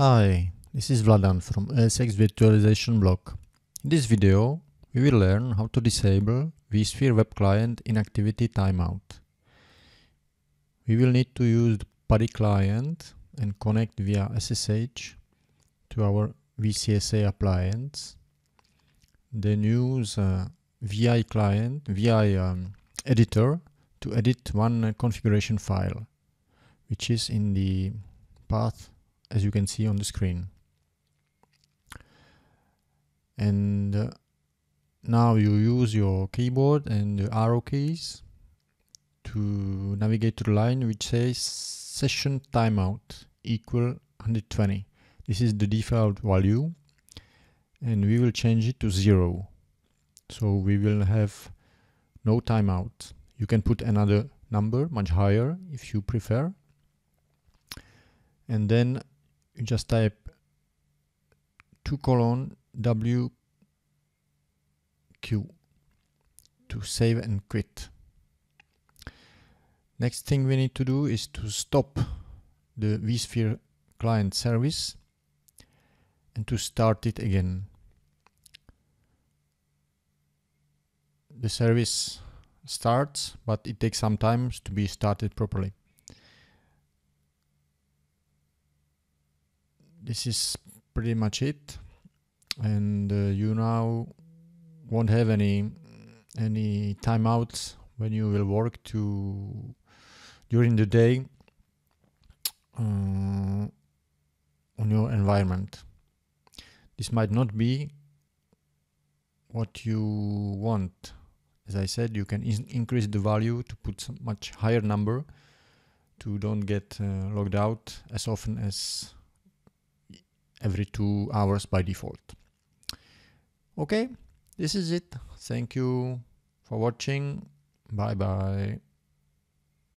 Hi, this is Vladan from ESX Virtualization blog. In this video, we will learn how to disable vSphere Web Client Inactivity Timeout. We will need to use the PuTTY client and connect via SSH to our VCSA appliance. Then use uh, VI client, VI um, editor to edit one configuration file, which is in the path as you can see on the screen. And uh, now you use your keyboard and the arrow keys to navigate to the line which says session timeout equal 120. This is the default value and we will change it to zero. So we will have no timeout. You can put another number much higher if you prefer. And then you just type 2 colon W Q to save and quit. Next thing we need to do is to stop the vSphere client service and to start it again. The service starts, but it takes some time to be started properly. This is pretty much it, and uh, you now won't have any any timeouts when you will work to during the day uh, on your environment. This might not be what you want. As I said, you can increase the value to put some much higher number to don't get uh, logged out as often as every two hours by default. Okay, this is it. Thank you for watching. Bye bye.